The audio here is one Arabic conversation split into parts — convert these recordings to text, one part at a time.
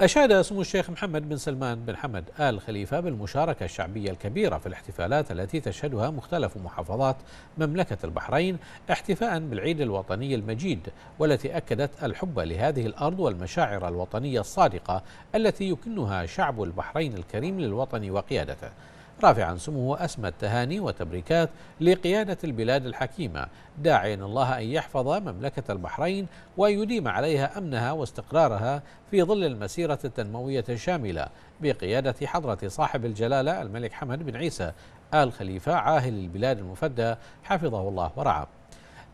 أشاد سمو الشيخ محمد بن سلمان بن حمد آل خليفة بالمشاركة الشعبية الكبيرة في الاحتفالات التي تشهدها مختلف محافظات مملكة البحرين احتفاء بالعيد الوطني المجيد والتي أكدت الحب لهذه الأرض والمشاعر الوطنية الصادقة التي يكنها شعب البحرين الكريم للوطن وقيادته. رافعا سموه أسمى التهاني وتبريكات لقيادة البلاد الحكيمة. داعيا الله أن يحفظ مملكة البحرين ويديم عليها أمنها واستقرارها في ظل المسيرة التنموية الشاملة. بقيادة حضرة صاحب الجلالة الملك حمد بن عيسى آل خليفة عاهل البلاد المفدى حفظه الله ورعاه.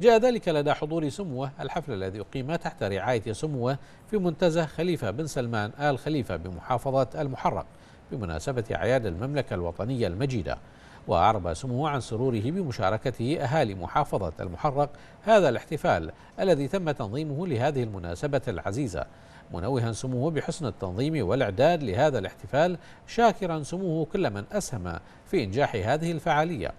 جاء ذلك لدى حضور سموه الحفل الذي أقيم تحت رعاية سموه في منتزه خليفة بن سلمان آل خليفة بمحافظة المحرق بمناسبة أعياد المملكة الوطنية المجيدة وأعرب سموه عن سروره بمشاركته أهالي محافظة المحرق هذا الاحتفال الذي تم تنظيمه لهذه المناسبة العزيزة. منوها سموه بحسن التنظيم والإعداد لهذا الاحتفال شاكرا سموه كل من أسهم في إنجاح هذه الفعالية.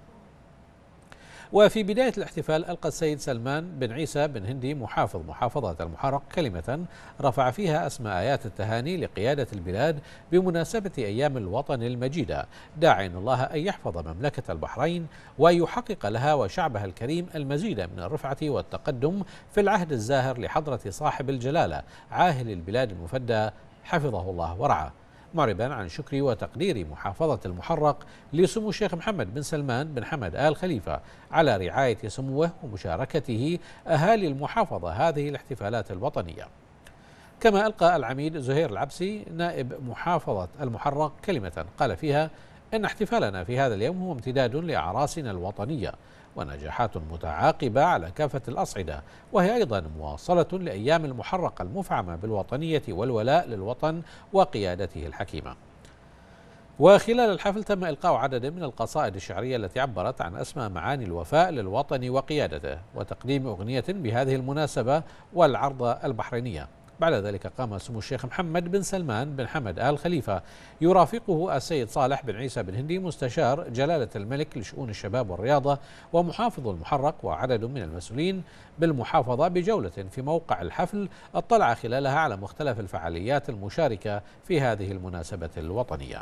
وفي بداية الاحتفال ألقى السيد سلمان بن عيسى بن هندي محافظ محافظة المحرق كلمة رفع فيها أسماء آيات التهاني لقيادة البلاد بمناسبة أيام الوطن المجيدة داعيا الله أن يحفظ مملكة البحرين ويحقق لها وشعبها الكريم المزيد من الرفعة والتقدم في العهد الزاهر لحضرة صاحب الجلالة عاهل البلاد المفدى حفظه الله ورعاه. معربا عن شكر وتقدير محافظة المحرق لسمو الشيخ محمد بن سلمان بن حمد آل خليفة على رعاية سموه ومشاركته أهالي المحافظة. هذه الاحتفالات الوطنية. كما ألقى العميد زهير العبسي نائب محافظة المحرق كلمة قال فيها إن احتفالنا في هذا اليوم هو امتداد لأعراسنا الوطنية ونجاحات متعاقبة على كافة الأصعدة. وهي أيضا مواصلة لأيام المحرقة المفعمة بالوطنية والولاء للوطن وقيادته الحكيمة. وخلال الحفل تم إلقاء عدد من القصائد الشعرية التي عبرت عن أسمى معاني الوفاء للوطن وقيادته وتقديم أغنية بهذه المناسبة والعرض البحرينية. بعد ذلك قام سمو الشيخ محمد بن سلمان بن حمد آل خليفة. يرافقه السيد صالح بن عيسى بن هندي مستشار جلالة الملك لشؤون الشباب والرياضة ومحافظ المحرق وعدد من المسؤولين بالمحافظة بجولة في موقع الحفل اطلع خلالها على مختلف الفعاليات المشاركة في هذه المناسبة الوطنية.